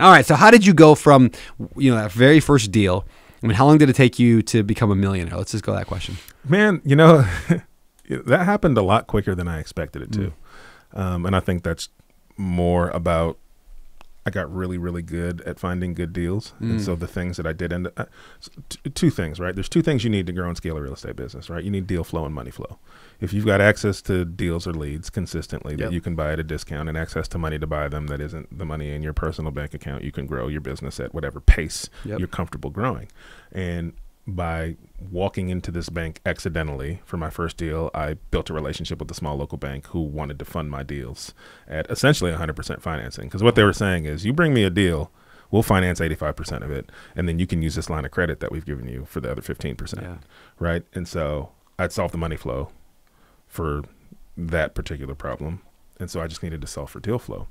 All right. So how did you go from you know that very first deal? I mean, how long did it take you to become a millionaire? Let's just go that question. Man, you know, that happened a lot quicker than I expected it to. Um, and I think that's more about I got really, really good at finding good deals. And so the things that I did end uh, s- t- two things, right? There's two things you need to grow and scale a real estate business, right? You need deal flow and money flow. If you've got access to deals or leads consistently that you can buy at a discount and access to money to buy them that isn't the money in your personal bank account, you can grow your business at whatever pace Yep. you're comfortable growing. And by walking into this bank accidentally for my first deal, I built a relationship with a small local bank who wanted to fund my deals at essentially 100% financing. Because what they were saying is, you bring me a deal, we'll finance 85% of it, and then you can use this line of credit that we've given you for the other 15%. Yeah. Right. And so I'd solve the money flow for that particular problem. And so I just needed to solve for deal flow.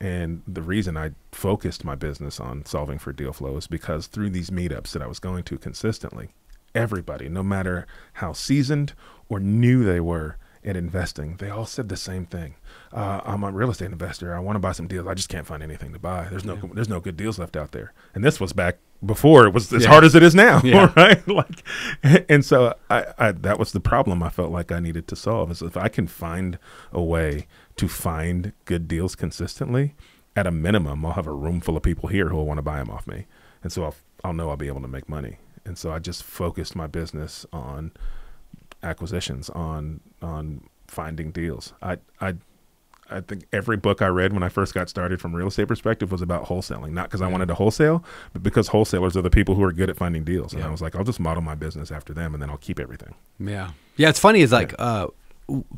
And the reason I focused my business on solving for deal flow is because through these meetups that I was going to consistently, everybody, no matter how seasoned or new they were at investing, they all said the same thing. Uh, I'm a real estate investor. I want to buy some deals. I just can't find anything to buy. There's no there's no good deals left out there. And this was back before it was as Yeah. hard as it is now, Yeah. right? Like, and so I, I that was the problem I felt like I needed to solve. Is if I can find a way to find good deals consistently, at a minimum, I'll have a room full of people here who will want to buy them off me, and so I'll I'll know I'll be able to make money. And so I just focused my business on acquisitions, on on finding deals. I I I think every book I read when I first got started from a real estate perspective was about wholesaling, not because I wanted to wholesale, but because wholesalers are the people who are good at finding deals. And Yeah. I was like, I'll just model my business after them, and then I'll keep everything. Yeah. Yeah. It's funny. It's like uh,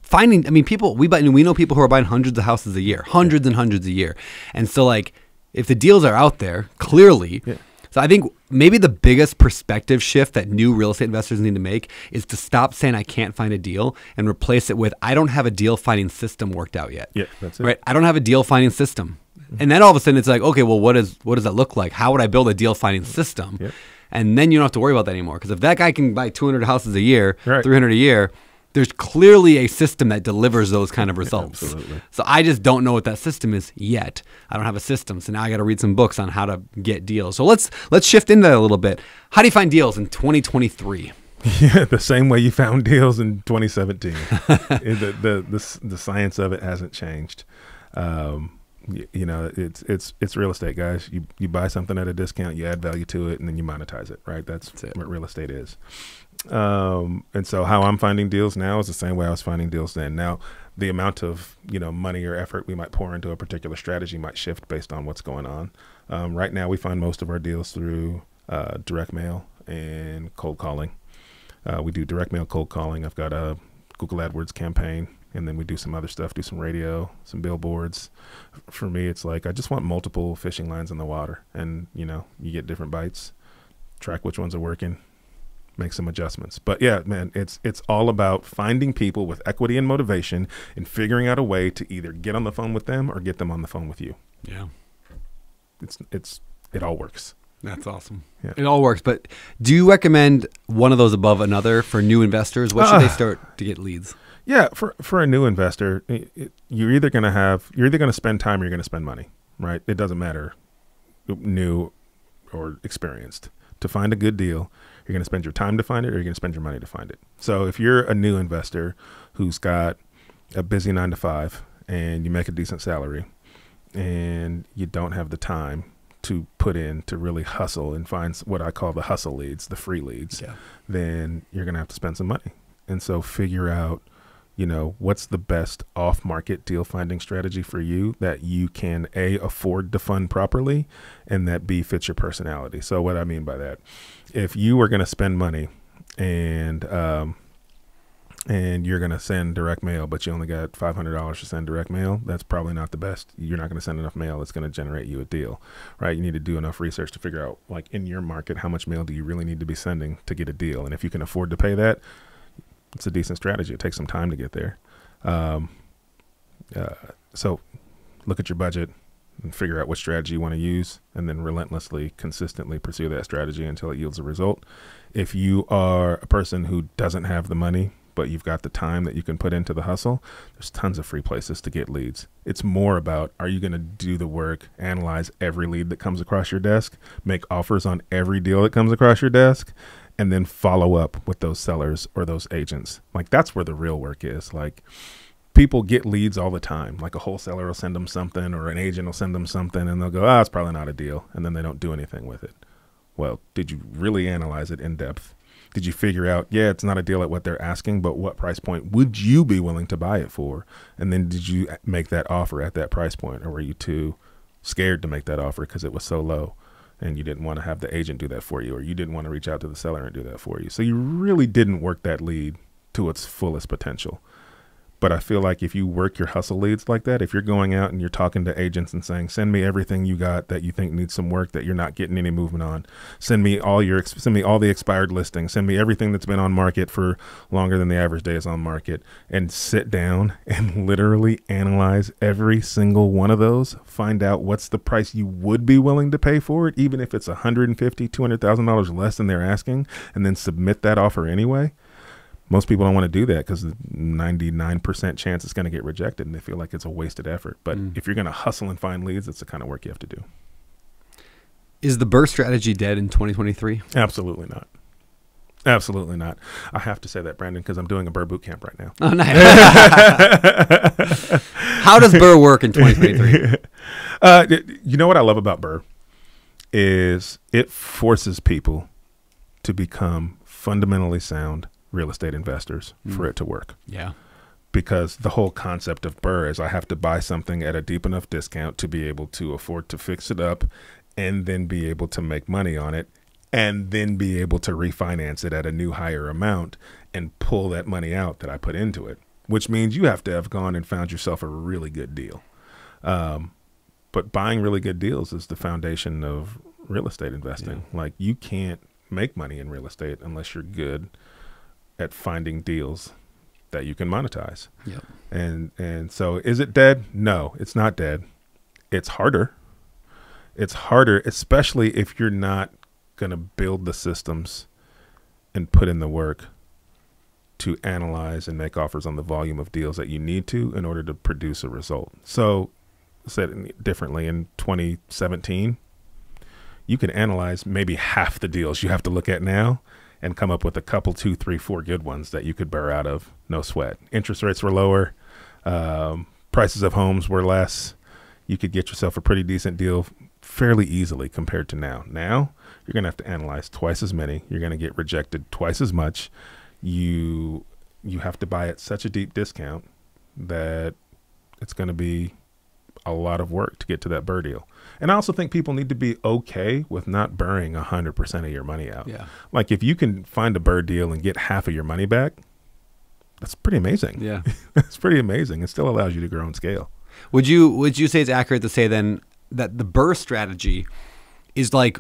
finding. I mean, people. We buy. We know people who are buying hundreds of houses a year, hundreds and hundreds a year, and so like if the deals are out there clearly. Yeah. So I think maybe the biggest perspective shift that new real estate investors need to make is to stop saying I can't find a deal and replace it with I don't have a deal finding system worked out yet. Yeah, that's it. Right. I don't have a deal finding system. And then all of a sudden it's like, okay, well, what is what does that look like? How would I build a deal finding system? And then you don't have to worry about that anymore. Because if that guy can buy 200 houses a year, Right. 300 a year, there's clearly a system that delivers those kind of results. absolutely. So I just don't know what that system is yet. I don't have a system. So now I got to read some books on how to get deals. So let's let's shift into that a little bit. How do you find deals in 2023? Yeah, the same way you found deals in 2017. The, the the the science of it hasn't changed. Um, you, know, it's it's it's real estate, guys. You you buy something at a discount, you add value to it, and then you monetize it. Right? That's, That's it. what real estate is. Um, and so how I'm finding deals now is the same way I was finding deals then. Now, the amount of you know money or effort we might pour into a particular strategy might shift based on what's going on. Um, right now, we find most of our deals through uh, direct mail and cold calling. Uh, we do direct mail cold calling. I've got a Google AdWords campaign, and then we do some other stuff, do some radio, some billboards. For me, it's like I just want multiple fishing lines in the water, and you know, you get different bites. Track which ones are working, make some adjustments. But yeah, man, it's it's all about finding people with equity and motivation and figuring out a way to either get on the phone with them or get them on the phone with you. Yeah. It's it's it all works. That's awesome. Yeah. It all works. But do you recommend one of those above another for new investors? What should they Ah. start to get leads? Yeah, for for a new investor, i it, you're either going to have you're either going to spend time or you're going to spend money, right? It doesn't matter, new or experienced. To find a good deal, you're going to spend your time to find it, or you're going to spend your money to find it. So if you're a new investor who's got a busy nine to five and you make a decent salary, and you don't have the time to put in to really hustle and find what I call the hustle leads, the free leads, Yeah. then you're going to have to spend some money. And so figure out, you know, what's the best off market deal finding strategy for you that you can A, afford to fund properly, and that B, fits your personality. So, what I mean by that, if you are going to spend money and, um, and you're going to send direct mail, but you only got $500 to send direct mail, that's probably not the best. You're not going to send enough mail that's going to generate you a deal, right? You need to do enough research to figure out, like, in your market, how much mail do you really need to be sending to get a deal? And if you can afford to pay that, it's a decent strategy. It takes some time to get there. Um, uh, so look at your budget and figure out what strategy you want to use, and then relentlessly, consistently pursue that strategy until it yields a result. If you are a person who doesn't have the money, but you've got the time that you can put into the hustle, there's tons of free places to get leads. It's more about are you going to do the work, analyze every lead that comes across your desk, make offers on every deal that comes across your desk, and then follow up with those sellers or those agents. Like that's where the real work is. Like people get leads all the time. Like a wholesaler will send them something or an agent will send them something and they'll go, "Ah, oh, it's probably not a deal." And then they don't do anything with it. Well, did you really analyze it in depth? Did you figure out, yeah, it's not a deal at what they're asking, but what price point would you be willing to buy it for? And then did you make that offer at that price point or were you too scared to make that offer because it was so low? And you didn't want to have the agent do that for you or you didn't want to reach out to the seller and do that for you. So you really didn't work that lead to its fullest potential. But I feel like if you work your hustle leads like that, if you're going out and you're talking to agents and saying, "Send me everything you got that you think needs some work that you're not getting any movement on. Send me all your send me all the expired listings. Send me everything that's been on market for longer than the average day is on market." And sit down and literally analyze every single one of those, find out what's the price you would be willing to pay for it, even if it's $150, 200,000 dollars less than they're asking, and then submit that offer anyway most people don't want to do that because 99% chance it's going to get rejected and they feel like it's a wasted effort. But mm. if you're going to hustle and find leads, that's the kind of work you have to do. Is the BRRRR strategy dead in 2023? Absolutely not. Absolutely not. I have to say that, Brandon, because I'm doing a BRRRR boot camp right now. Oh, nice. How does BRRRR work in 2023? Uh, you know what I love about BRRRR is it forces people to become fundamentally sound real estate investors mm. for it to work. Yeah. Because the whole concept of BRRRR is I have to buy something at a deep enough discount to be able to afford to fix it up and then be able to make money on it and then be able to refinance it at a new higher amount and pull that money out that I put into it, which means you have to have gone and found yourself a really good deal. Um, but buying really good deals is the foundation of real estate investing. Yeah. Like you can't make money in real estate unless you're good at finding deals that you can monetize. Yep. And and so is it dead? No, it's not dead. It's harder. It's harder, especially if you're not going to build the systems and put in the work to analyze and make offers on the volume of deals that you need to in order to produce a result. So, said differently, in 2017, you can analyze maybe half the deals you have to look at now and come up with a couple, two, three, four good ones that you could BRRRR out of. No sweat. Interest rates were lower. Um, prices of homes were less. You could get yourself a pretty decent deal fairly easily compared to now. Now, you're going to have to analyze twice as many. You're going to get rejected twice as much. You you have to buy at such a deep discount that it's going to be a lot of work to get to that BRRRR deal. And I also think people need to be okay with not burying 100% of your money out. Yeah. Like if you can find a BRRRR deal and get half of your money back, that's pretty amazing. Yeah. that's pretty amazing. It still allows you to grow and scale. Would you would you say it's accurate to say then that the BRRRR strategy is like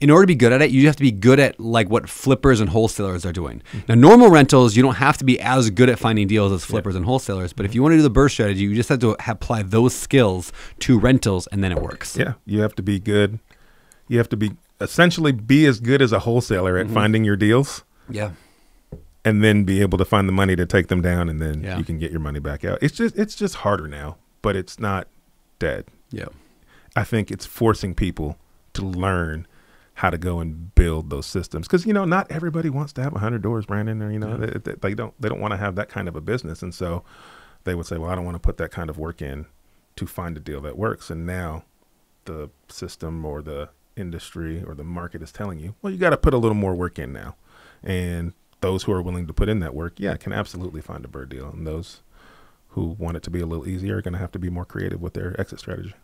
in order to be good at it, you have to be good at like what flippers and wholesalers are doing. Mm-hmm. Now, normal rentals, you don't have to be as good at finding deals as flippers yeah. and wholesalers. But if you want to do the burst strategy, you just have to apply those skills to rentals, and then it works. Yeah, you have to be good. You have to be essentially be as good as a wholesaler at mm-hmm. finding your deals. Yeah. And then be able to find the money to take them down, and then yeah. you can get your money back out. It's just it's just harder now, but it's not dead. Yeah. I think it's forcing people to learn how to go and build those systems. Because you know not everybody wants to have 100 doors brandon or you know yeah. they, they, don't they don't want to have that kind of a business. And so they would say well i don't want to put that kind of work in to find a deal that works. And now the system or the industry or the market is telling you well you got to put a little more work in now. And those who are willing to put in that work yeah can absolutely find a BRRRR deal. And those who want it to be a little easier are going to have to be more creative with their exit strategy